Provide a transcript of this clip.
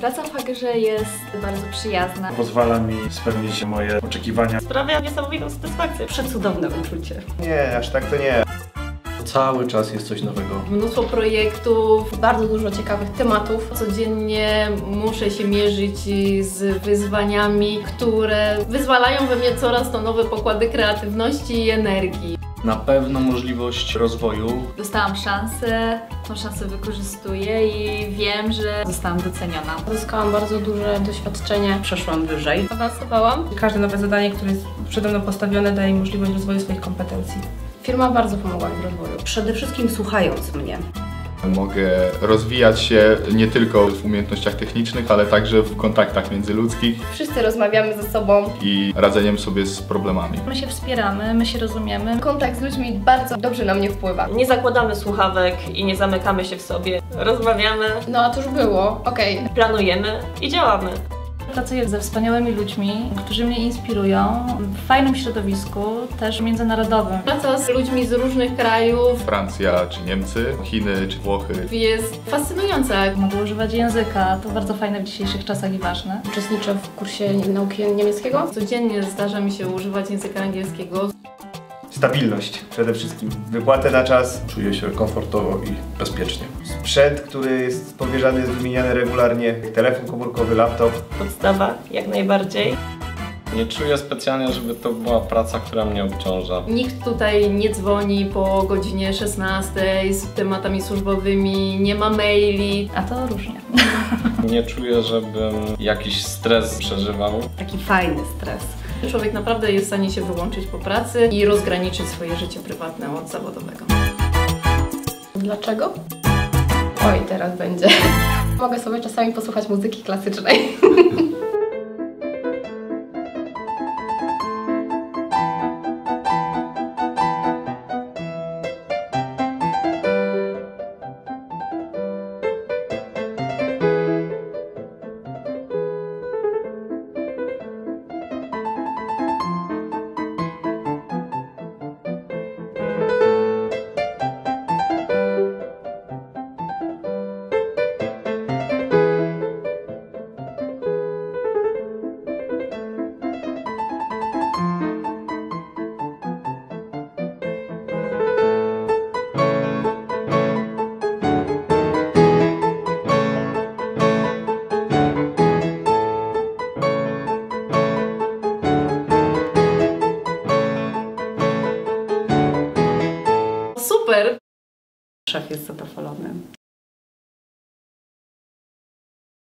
Praca w Hagerze jest bardzo przyjazna. Pozwala mi spełnić moje oczekiwania. Sprawia niesamowitą satysfakcję. Przecudowne uczucie. Nie, aż tak to nie. Cały czas jest coś nowego. Mnóstwo projektów, bardzo dużo ciekawych tematów. Codziennie muszę się mierzyć z wyzwaniami, które wyzwalają we mnie coraz to nowe pokłady kreatywności i energii. Na pewno możliwość rozwoju. Dostałam szansę, tą szansę wykorzystuję i wiem, że zostałam doceniona. Zyskałam bardzo duże doświadczenie. Przeszłam wyżej. Awansowałam. Każde nowe zadanie, które jest przede mną postawione, daje mi możliwość rozwoju swoich kompetencji. Firma bardzo pomogła mi w rozwoju. Przede wszystkim słuchając mnie. Mogę rozwijać się nie tylko w umiejętnościach technicznych, ale także w kontaktach międzyludzkich Wszyscy rozmawiamy ze sobą. i radzeniem sobie z problemami. My się wspieramy, my się rozumiemy. Kontakt z ludźmi bardzo dobrze na mnie wpływa. Nie zakładamy słuchawek i nie zamykamy się w sobie. Rozmawiamy, No a to już było, okej. planujemy i działamy. Pracuję ze wspaniałymi ludźmi, którzy mnie inspirują w fajnym środowisku, też międzynarodowym. Praca z ludźmi z różnych krajów Francja czy Niemcy, Chiny czy Włochy. jest fascynująca. Mogę używać języka, to bardzo fajne w dzisiejszych czasach i ważne. Uczestniczę w kursie nauki niemieckiego. Codziennie zdarza mi się używać języka angielskiego. Stabilność przede wszystkim. Wypłatę na czas, Czuję się komfortowo i bezpiecznie. sprzęt, który jest powierzany, jest wymieniany regularnie, telefon komórkowy, laptop. Podstawa jak najbardziej. Nie czuję specjalnie, żeby to była praca, która mnie obciąża. Nikt tutaj nie dzwoni po godzinie 16 z tematami służbowymi, nie ma maili. A to różnie. Nie czuję, żebym jakiś stres przeżywał. Taki fajny stres. Człowiek naprawdę jest w stanie się wyłączyć po pracy i rozgraniczyć swoje życie prywatne od zawodowego. Dlaczego? Oj, teraz będzie. Mogę sobie czasami posłuchać muzyki klasycznej. super. Szef jest zadowolony.